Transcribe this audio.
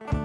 Bye.